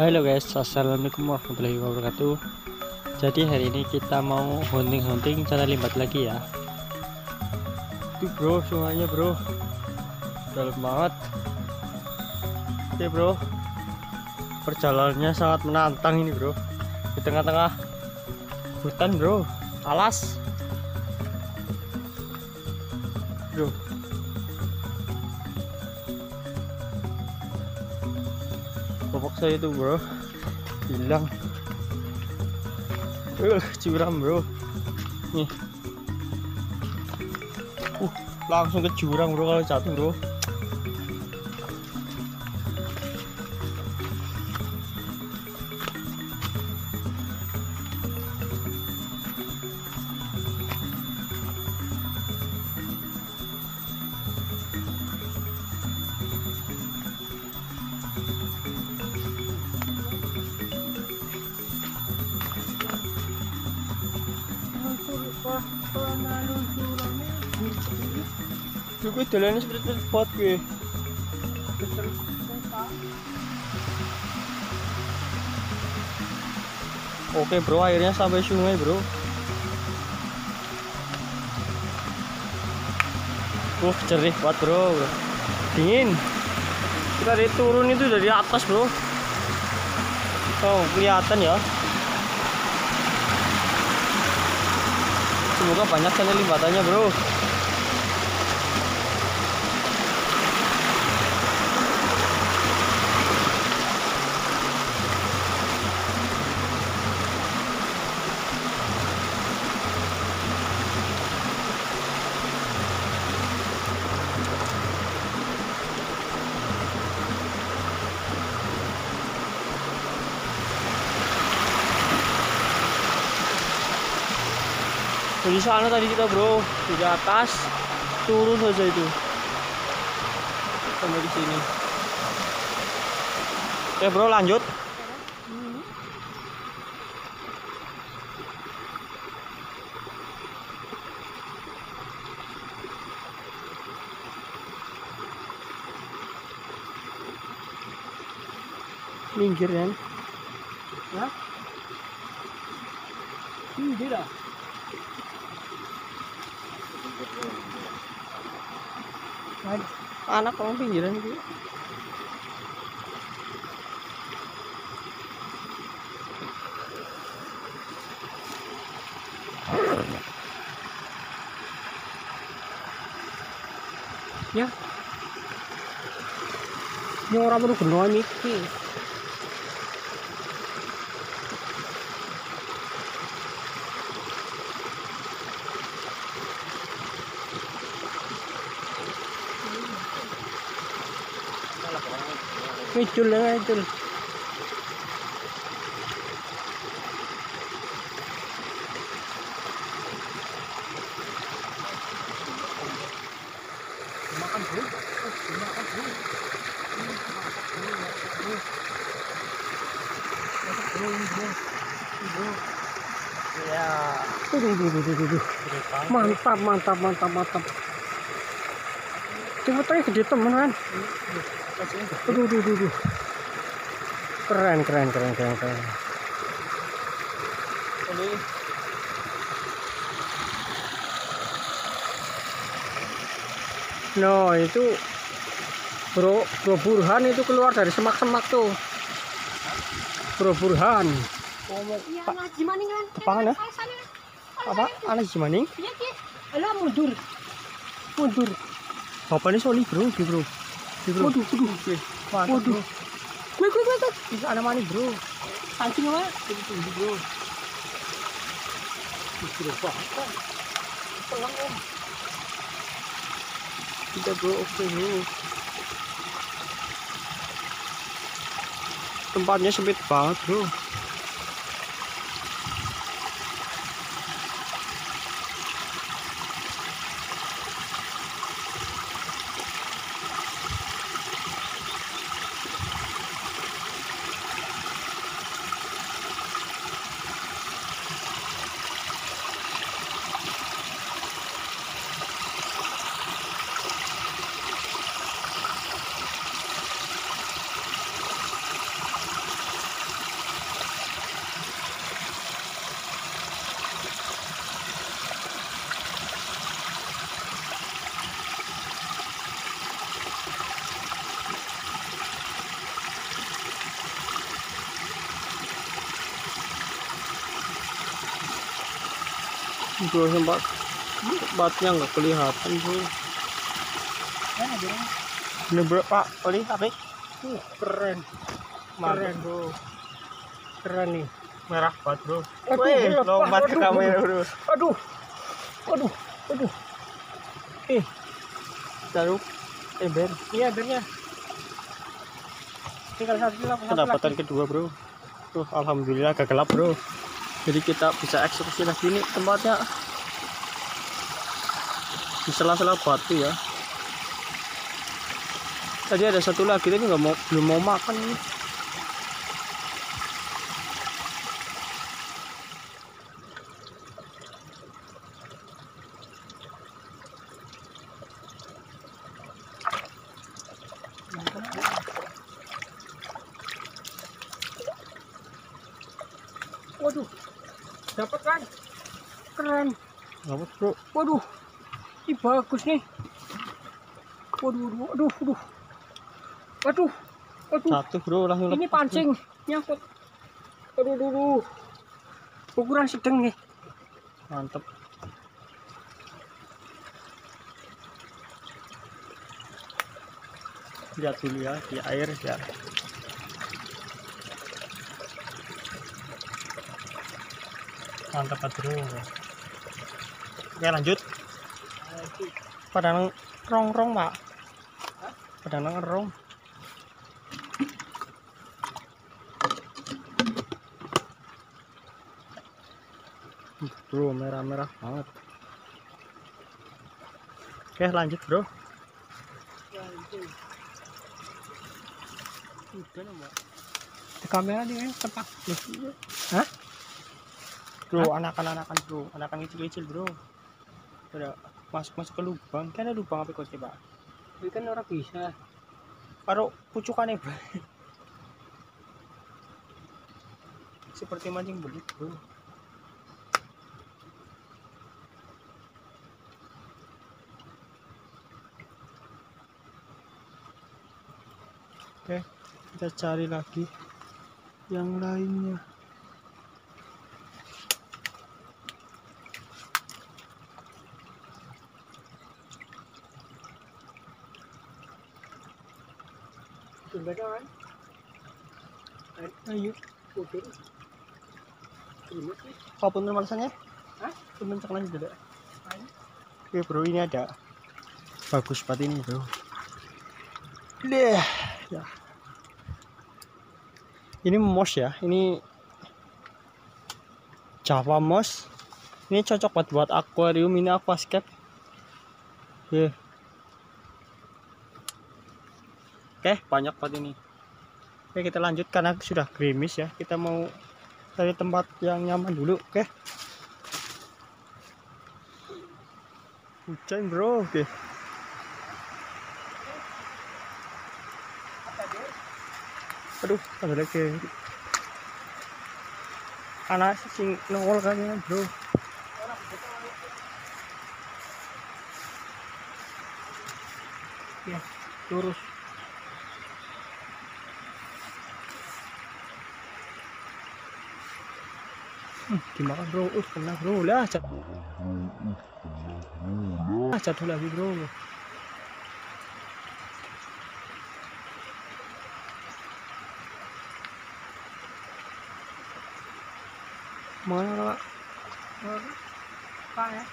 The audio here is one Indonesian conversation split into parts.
Halo guys, assalamualaikum warahmatullahi wabarakatuh. Jadi hari ini kita mau hunting-hunting cara limbat lagi ya. Itu bro, sungainya bro, dalam banget. Oke bro, perjalanannya sangat menantang ini bro. Di tengah-tengah hutan bro, alas. Popok saya itu bro. Hilang. Uh, curam bro. Nih. Uh langsung ke jurang bro kalau jatuh bro Yo gue dalane seperti spot gue. Oke bro, airnya sampai sungai bro. Uh, jernih banget bro. Dingin. Kita dari turun itu dari atas bro. Oh, kelihatan ya. Semoga banyak sekali limbatannya bro. Dari sana tadi kita bro, di atas turun saja itu sampai di sini. Oke bro lanjut. Minggir kan? Ya? Minggir ah. Anak orang pinggiran gitu. Ya. Ini orang perlu gendoan iki. Tuh. Mantap, mantap, mantap, mantap. Coba tanya gede temen kan. Aduh, aduh, aduh, aduh. Keren, keren, keren, keren, keren. Ini No, itu Bro, Bro Burhan itu keluar dari semak-semak tuh. Bro Burhan. Iya? Kepangan ya? Apa? Anak gimana? Iya, mundur. Mundur. bapak ini soli bro, bro. Bro. Waduh, waduh. Mantap, Waduh. bro. Gue, gue, gue, gue. Bisa ada bro? Pancing apa? Bro. Pelang om. Kita bro, oke bro. Tempatnya sempit banget bro. Bro tempat tempatnya nggak kelihatan bro dia? ini bro pak oli apa Uh, keren. Keren, bro. Keren nih. merah banget bro Aduh, Wih, lompat ke kamera bro Aduh. Aduh. Aduh. Eh, taruh ember iya benernya. Tinggal satu lagi. kedapatan kedua bro tuh alhamdulillah agak gelap bro jadi kita bisa eksekusi lagi nih tempatnya. Di sela-sela batu ya. Tadi ada satu lagi tapi nggak mau belum mau makan nih Waduh. Dapat kan? Keren. apa bro Waduh. Ini bagus nih. Waduh, waduh, waduh, waduh. Waduh. Waduh. satu bro langsung Ini pancing nyangkut. Aduh, aduh, aduh. Ukuran sedang nih. mantep lihat dulu ya di air ya mantap banget bro oke lanjut. Pada nang rong rong pak. Pada nang rong bro merah merah banget. Oke lanjut bro. Kamera nih kan tempat. Hah? Bro, anakan-anakan bro, anakan kecil-kecil bro. Udah masuk masuk ke lubang, kan ada lubang apa kok coba? Ini kan orang bisa. Karo pucukannya bro. Seperti mancing belut bro. Oke, kita cari lagi yang lainnya. Sudah kan? Ayo, Putih. Ini sih. apa pun alasannya. Hah? Pemencak lanjut tidak? Ayo. Oke bro, ini ada bagus banget ini bro. Deh, ya. Ini mos ya, ini Java mos. Ini cocok buat buat akuarium ini aquascape. Ya. Oke, banyak banget ini. Oke, kita lanjut karena sudah gerimis ya. Kita mau cari tempat yang nyaman dulu, oke? Hujan bro, oke. Aduh, ada lagi. Anak sing nongol kayaknya bro. Ya, lurus. Dimakan bro, uh kena bro lah. Cat. Ah, jatuh lagi bro. Mana Pak ya.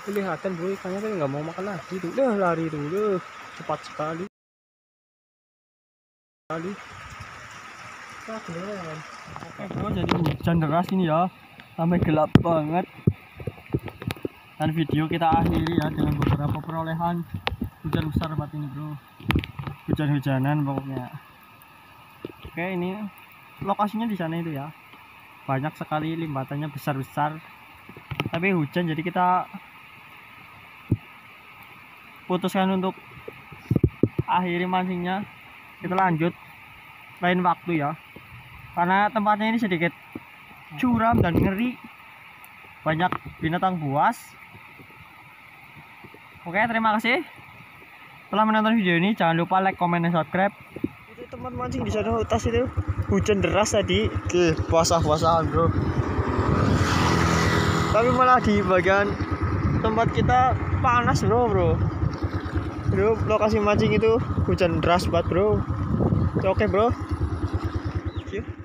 kelihatan bro ikannya tapi nggak mau makan lagi tuh lari dulu cepat sekali beneran. Oke bro jadi hujan deras ini ya. Sampai gelap banget. Dan video kita akhiri ya dengan beberapa perolehan hujan besar banget ini bro. Hujan-hujanan pokoknya. Oke ini lokasinya di sana itu ya. Banyak sekali limbatannya besar-besar. Tapi hujan jadi kita putuskan untuk akhiri mancingnya. Kita lanjut lain waktu ya karena tempatnya ini sedikit curam dan ngeri. Banyak binatang buas. Oke terima kasih. Telah menonton video ini jangan lupa like comment dan subscribe. Itu teman mancing di sana atas itu hujan deras tadi. Oke puasa puasaan bro. Tapi malah di bagian tempat kita panas bro bro. Bro lokasi mancing itu hujan deras banget bro. Oke bro. Thank.